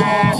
Я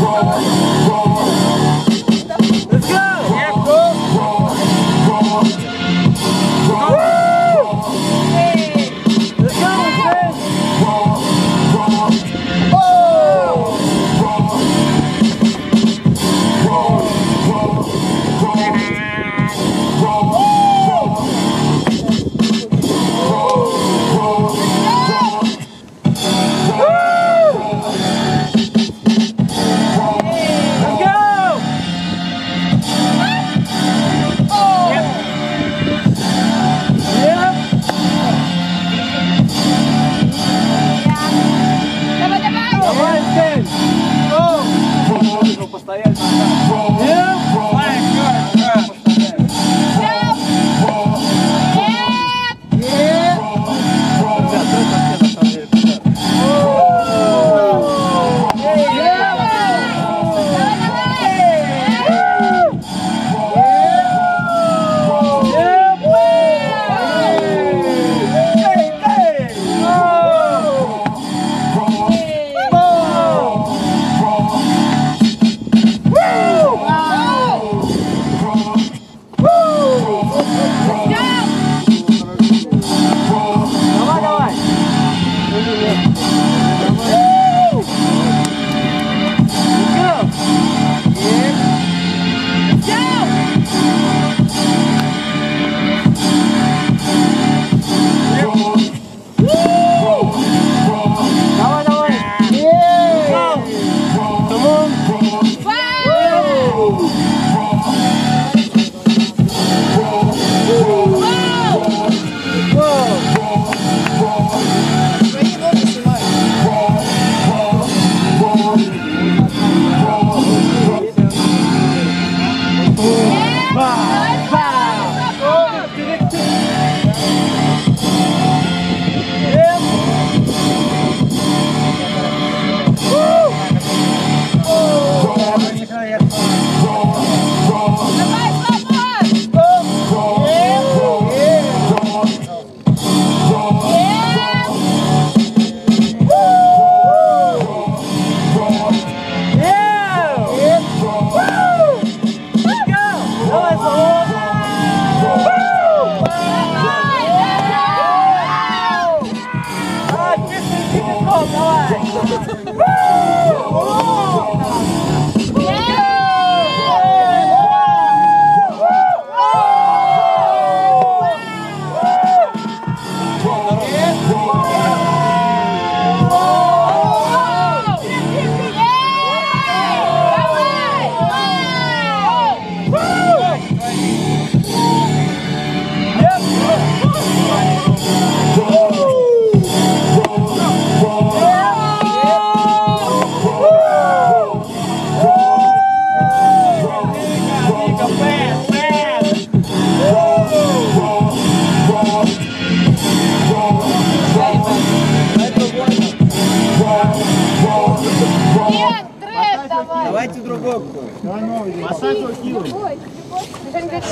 roar, roar. Bye.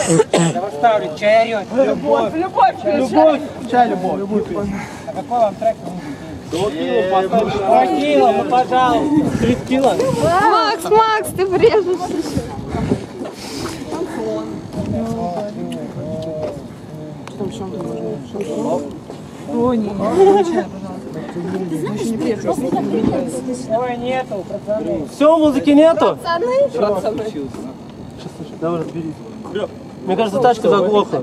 Я вас ставлю. Чай орет. Любовь. Любовь, Любовь. Чай, любовь. А какой вам трек? Два кило, ну пожалуйста. Три кило. Макс, Макс, ты врежешься. Ой, нету, пацаны. Все, музыки нету? Пацаны. Давай разберись. Мне кажется, тачка заглохла.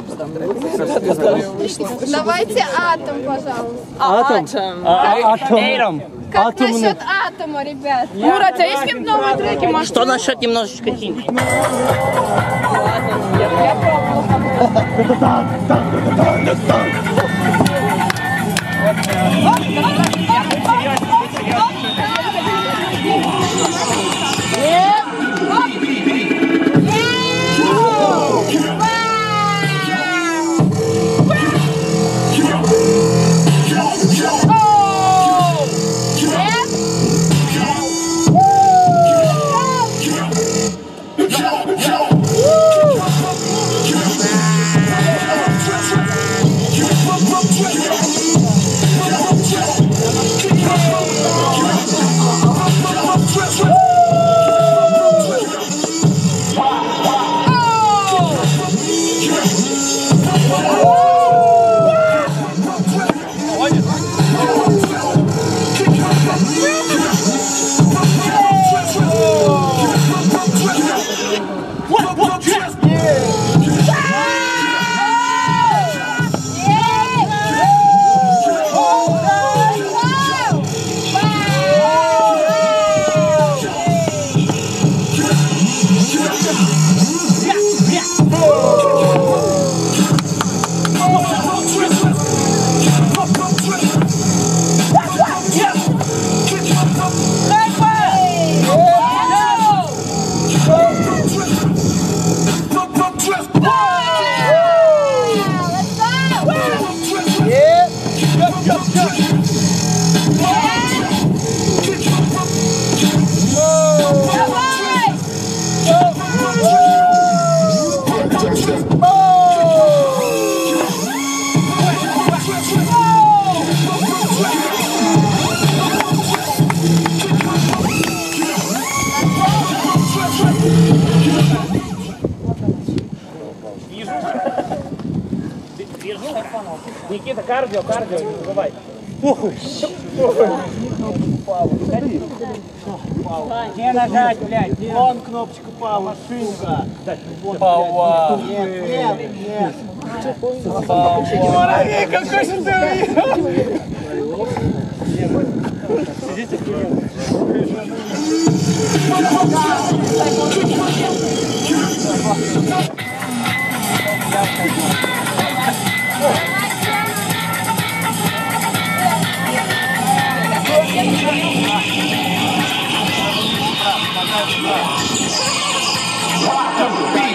Давайте атом, пожалуйста. Атом? А, атом. Эйром. Как Атомный. насчет атома, ребят? Мура, у тебя есть какие-то новые треки? Может, Что насчет немножечко химии? Никита, кардио, кардио, не забывай. Где нажать, блядь? Вон кнопочка пауа, машинка. Пауа. Нет, нет, нет. Муравей, какой же ты Rock the beat.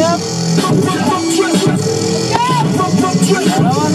Давай, давай.